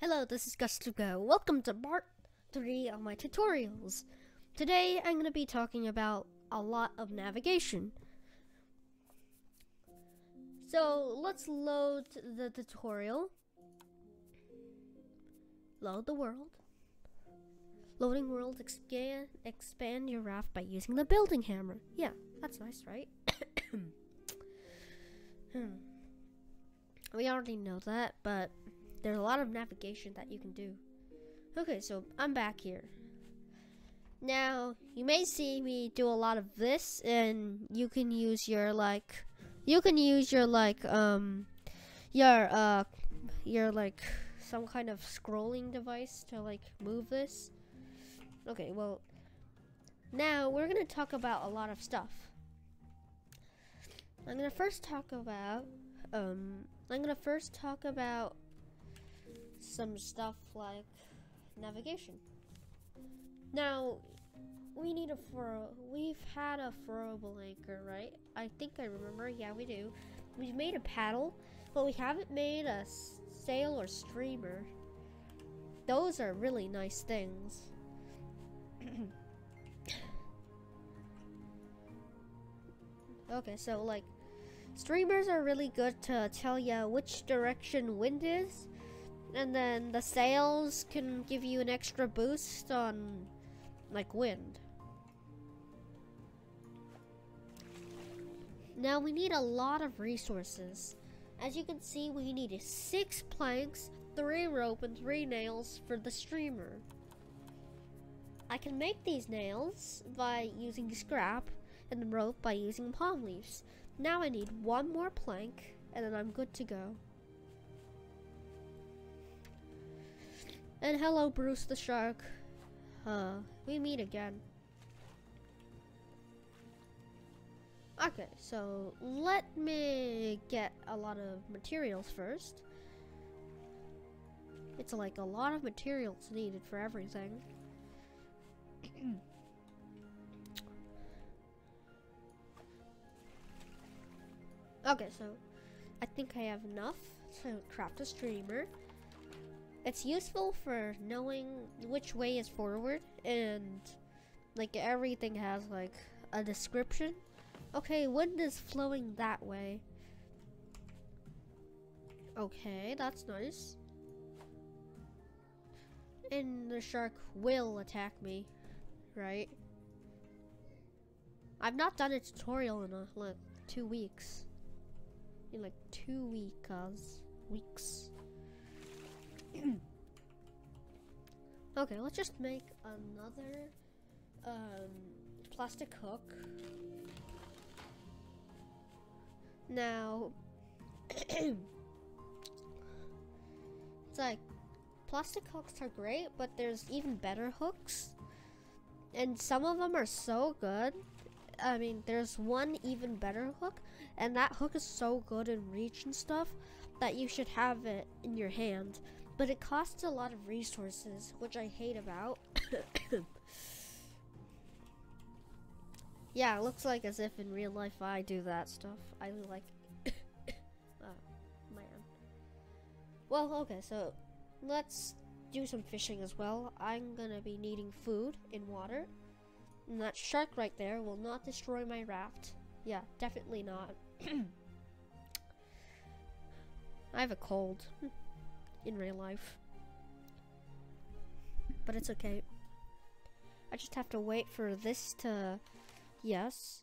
Hello, this is GustofGo. Welcome to part 3 of my tutorials. Today I'm going to be talking about a lot of navigation. So let's load the tutorial. Load the world. Loading world, expand, expand your raft by using the building hammer. Yeah, that's nice, right? hmm. We already know that, but there's a lot of navigation that you can do. Okay, so I'm back here. Now, you may see me do a lot of this, and you can use your, like, you can use your, like, um, your, uh, your, like, some kind of scrolling device to, like, move this. Okay, well, now we're going to talk about a lot of stuff. I'm going to first talk about, um, I'm going to first talk about some stuff like navigation. Now, we need a furrow. We've had a furrowable anchor, right? I think I remember. Yeah, we do. We've made a paddle, but we haven't made a sail or streamer. Those are really nice things. okay, so like streamers are really good to tell you which direction wind is and then the sails can give you an extra boost on like wind. Now we need a lot of resources. As you can see, we need six planks, three rope, and three nails for the streamer. I can make these nails by using scrap and the rope by using palm leaves. Now I need one more plank and then I'm good to go. And hello, Bruce the Shark. Uh, we meet again. Okay, so let me get a lot of materials first. It's like a lot of materials needed for everything. okay, so I think I have enough to craft a streamer. It's useful for knowing which way is forward and like everything has like a description. Okay, wind is flowing that way. Okay, that's nice. And the shark will attack me, right? I've not done a tutorial in a, like two weeks. In like two weeks. Weeks. okay, let's just make another um, plastic hook. Now, it's like plastic hooks are great, but there's even better hooks. And some of them are so good. I mean, there's one even better hook, and that hook is so good in reach and stuff that you should have it in your hand but it costs a lot of resources, which I hate about. yeah, it looks like as if in real life I do that stuff. I like, oh, man. Well, okay, so let's do some fishing as well. I'm gonna be needing food and water. And that shark right there will not destroy my raft. Yeah, definitely not. I have a cold in real life. But it's okay. I just have to wait for this to... Yes.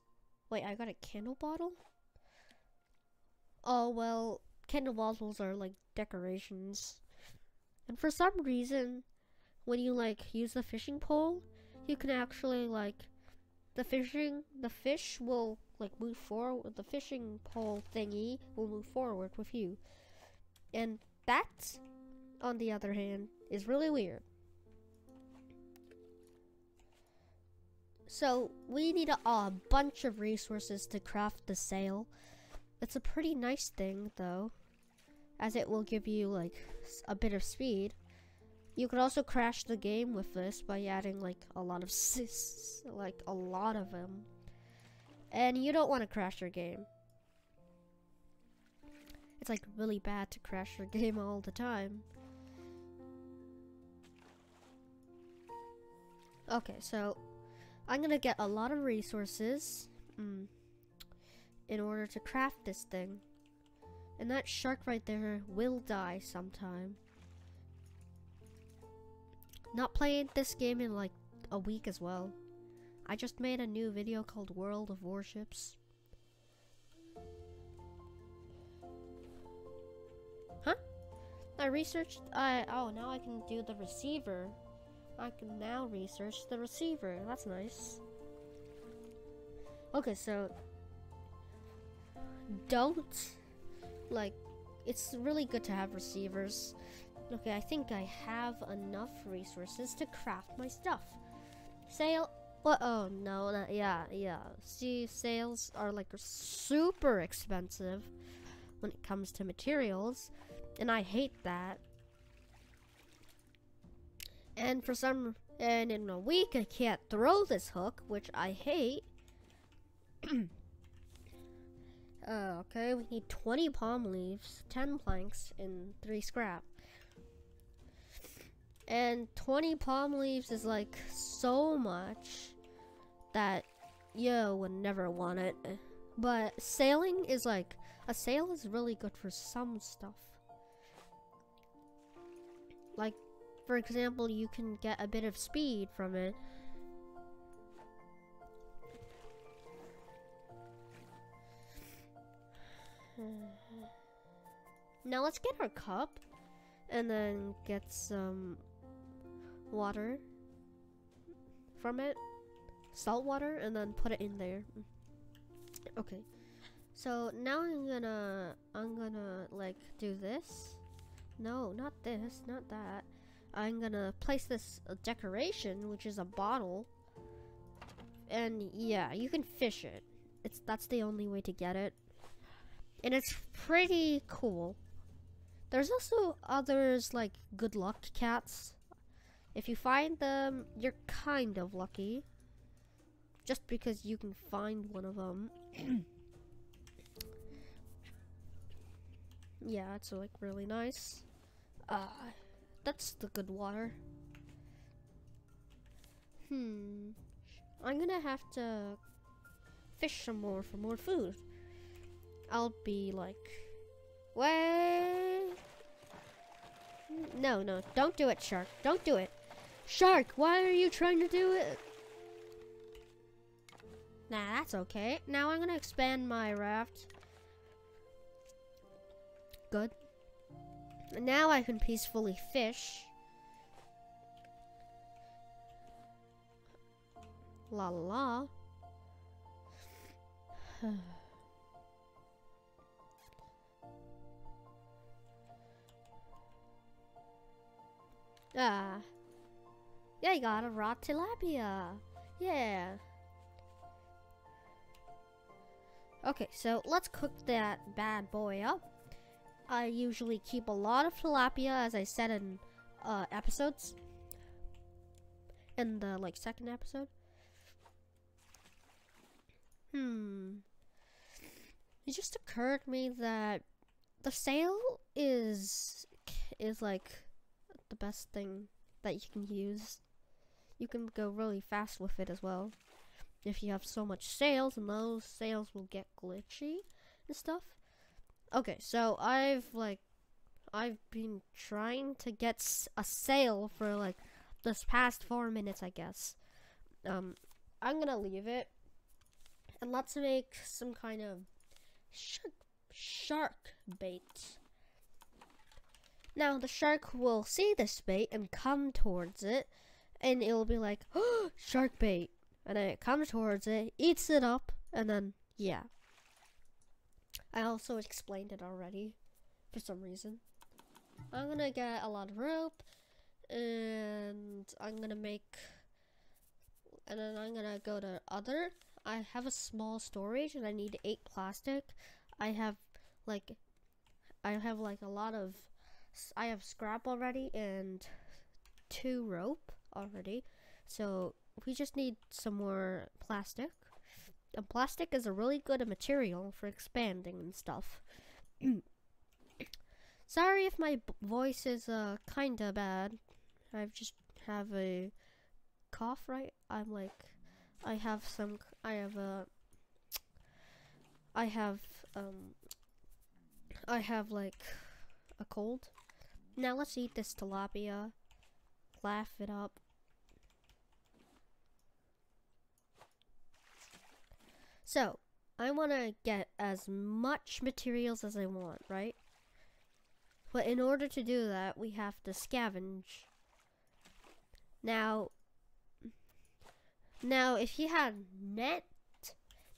Wait, I got a candle bottle? Oh, well, candle bottles are like decorations. And for some reason, when you like use the fishing pole, you can actually like the fishing the fish will like move forward the fishing pole thingy will move forward with you. And that, on the other hand, is really weird. So, we need a, a bunch of resources to craft the sail. It's a pretty nice thing, though, as it will give you, like, a bit of speed. You could also crash the game with this by adding, like, a lot of sis, like, a lot of them. And you don't want to crash your game. It's like really bad to crash your game all the time. Okay, so I'm gonna get a lot of resources mm, in order to craft this thing. And that shark right there will die sometime. Not playing this game in like a week as well. I just made a new video called World of Warships. Huh? I researched, I, oh, now I can do the receiver. I can now research the receiver. That's nice. Okay, so don't like it's really good to have receivers. Okay, I think I have enough resources to craft my stuff. Sail what oh no, yeah, yeah. See, sails are like super expensive when it comes to materials, and I hate that. And for some, and in a week I can't throw this hook, which I hate. uh, okay, we need 20 palm leaves, 10 planks, and 3 scrap. And 20 palm leaves is like so much that you would never want it. But sailing is like, a sail is really good for some stuff. Like for example, you can get a bit of speed from it. Now let's get our cup and then get some water from it. Salt water and then put it in there. Okay. So now I'm gonna I'm gonna like do this. No, not this, not that. I'm gonna place this decoration, which is a bottle. And yeah, you can fish it. It's that's the only way to get it. And it's pretty cool. There's also others like good luck cats. If you find them, you're kind of lucky. Just because you can find one of them. yeah, it's like really nice. Uh, that's the good water. Hmm. I'm gonna have to fish some more for more food. I'll be like, wait. No, no, don't do it, shark. Don't do it. Shark, why are you trying to do it? Nah, that's okay. Now I'm gonna expand my raft. Good. Now I can peacefully fish. La la. ah. Yeah, I got a raw tilapia. Yeah. Okay, so let's cook that bad boy up. I usually keep a lot of tilapia, as I said in uh, episodes. In the like second episode. Hmm. It just occurred to me that the sail is is like the best thing that you can use. You can go really fast with it as well. If you have so much sails, and those sails will get glitchy and stuff. Okay, so I've like I've been trying to get a sail for like this past four minutes, I guess. Um, I'm gonna leave it, and let's make some kind of shark shark bait. Now the shark will see this bait and come towards it, and it'll be like, "Oh, shark bait!" And then it comes towards it, eats it up, and then yeah, I also explained it already for some reason. I'm gonna get a lot of rope and I'm gonna make and then I'm gonna go to other. I have a small storage and I need eight plastic. I have like I have like a lot of I have scrap already and two rope already. So we just need some more plastic. And plastic is a really good material for expanding and stuff. Sorry if my voice is uh kinda bad. I just have a cough, right? I'm like, I have some, I have a, I have, um, I have like a cold. Now let's eat this tilapia. Laugh it up. So, I want to get as much materials as I want, right? But in order to do that, we have to scavenge. Now, now if you had net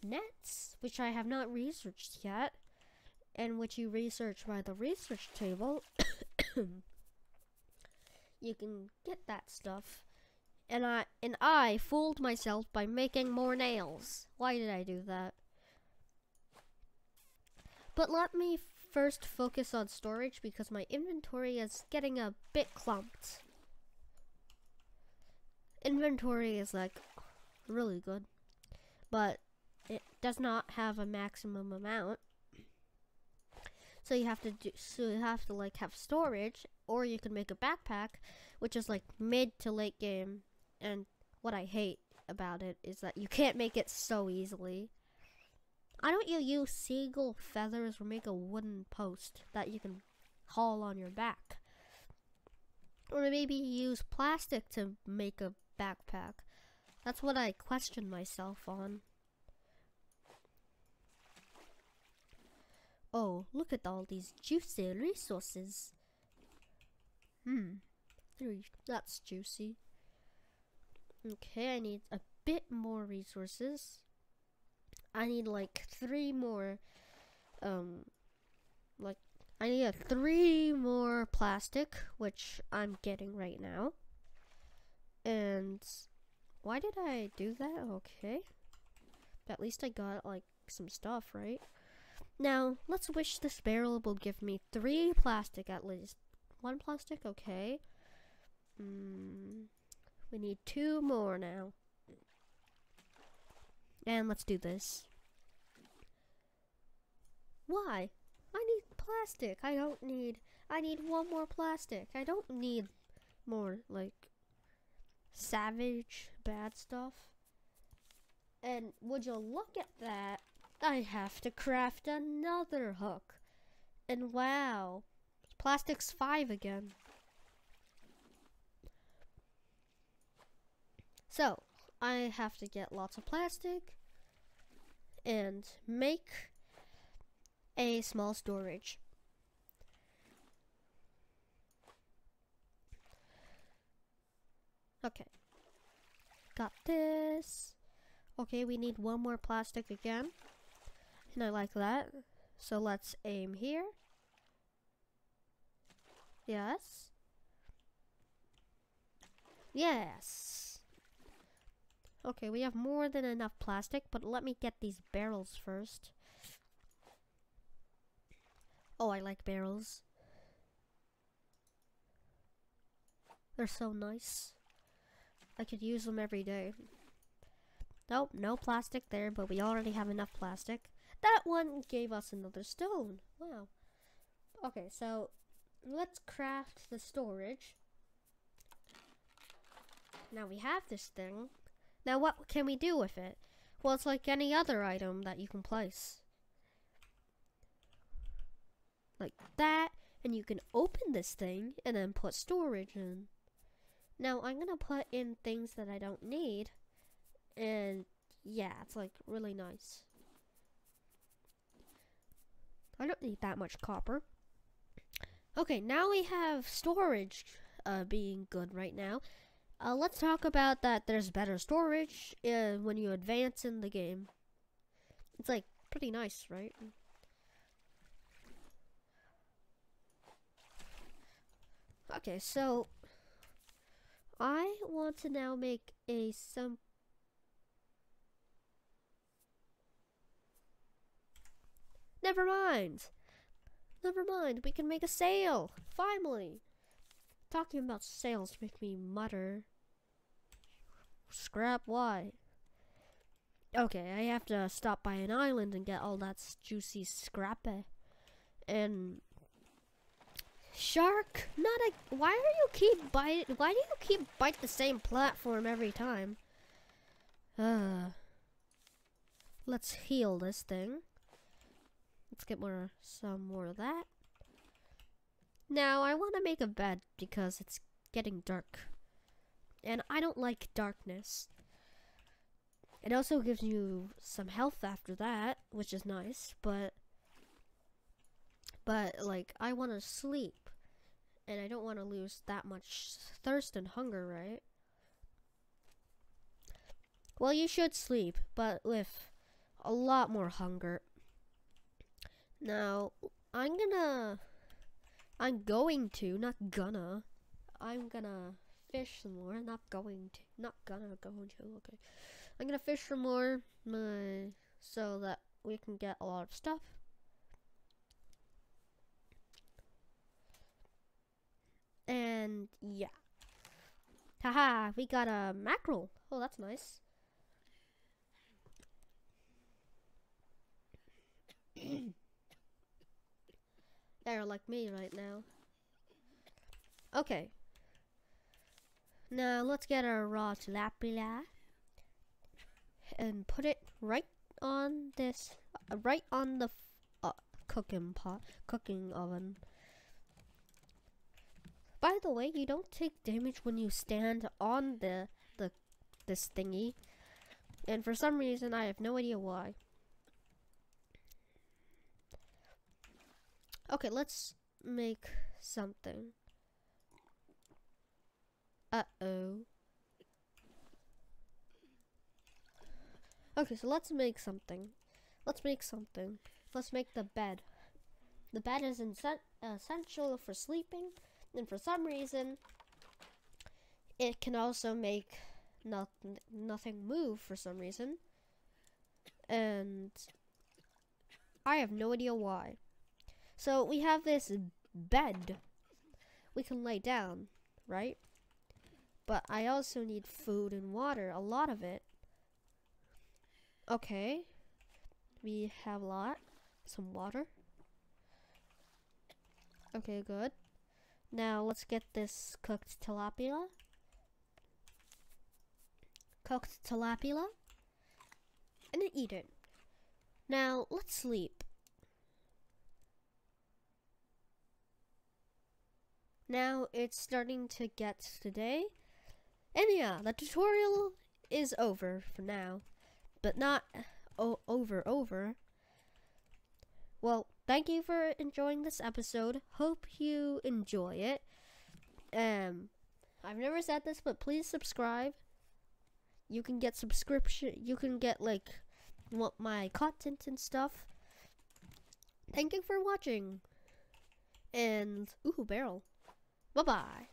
nets, which I have not researched yet, and which you research by the research table, you can get that stuff. And I and I fooled myself by making more nails. Why did I do that? But let me first focus on storage because my inventory is getting a bit clumped. Inventory is like really good, but it does not have a maximum amount. So you have to do so you have to like have storage or you can make a backpack which is like mid to late game and what I hate about it is that you can't make it so easily. Why don't you use seagull feathers or make a wooden post that you can haul on your back? Or maybe use plastic to make a backpack. That's what I question myself on. Oh, look at all these juicy resources. Hmm, that's juicy. Okay, I need a bit more resources. I need like three more, um, like, I need a three more plastic, which I'm getting right now. And why did I do that? Okay. But at least I got like some stuff, right? Now, let's wish this barrel will give me three plastic at least. One plastic, okay. Mm, we need two more now. And let's do this. Why? I need plastic. I don't need... I need one more plastic. I don't need more, like, savage, bad stuff. And would you look at that? I have to craft another hook. And wow, plastic's five again. So, I have to get lots of plastic and make a small storage. Okay. Got this. Okay, we need one more plastic again. And I like that. So let's aim here. Yes. Yes. Okay, we have more than enough plastic, but let me get these barrels first. Oh, I like barrels. They're so nice. I could use them every day. Nope, no plastic there, but we already have enough plastic. That one gave us another stone. Wow. Okay, so let's craft the storage. Now we have this thing. Now what can we do with it? Well, it's like any other item that you can place. Like that, and you can open this thing and then put storage in. Now I'm gonna put in things that I don't need, and yeah, it's like really nice. I don't need that much copper. Okay, now we have storage uh, being good right now. Uh, let's talk about that there's better storage uh, when you advance in the game. It's like pretty nice, right? Okay, so I want to now make a some Never mind. Never mind. We can make a sail. Finally. Talking about sails make me mutter. Scrap why? Okay, I have to stop by an island and get all that juicy scrap. And Shark, not a. Why are you keep bite? Why do you keep bite the same platform every time? Uh. Let's heal this thing. Let's get more, some more of that. Now I want to make a bed because it's getting dark, and I don't like darkness. It also gives you some health after that, which is nice, but but like I want to sleep and I don't want to lose that much thirst and hunger, right? Well, you should sleep, but with a lot more hunger. Now, I'm gonna I'm going to, not gonna. I'm gonna fish some more, not going to, not gonna go to, okay. I'm gonna fish some more, my, so that we can get a lot of stuff. And yeah. Haha, we got a mackerel. Oh, that's nice. They're like me right now. Okay. Now let's get our raw tilapia and put it right on this, uh, right on the uh, cooking pot, cooking oven. By the way, you don't take damage when you stand on the the this thingy. And for some reason, I have no idea why. Okay, let's make something. Uh-oh. Okay, so let's make something. Let's make something. Let's make the bed. The bed is essential for sleeping and for some reason, it can also make not nothing move for some reason. And I have no idea why. So we have this bed. We can lay down, right? But I also need food and water, a lot of it. Okay. We have a lot. Some water. Okay, good. Now let's get this cooked tilapia. Cooked tilapia. And then eat it. Now let's sleep. Now it's starting to get today. And yeah, the tutorial is over for now. But not over over. Well, thank you for enjoying this episode. Hope you enjoy it. Um, I've never said this, but please subscribe. You can get subscription. You can get like what my content and stuff. Thank you for watching. And ooh, barrel. Bye bye.